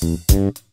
Mm-hmm.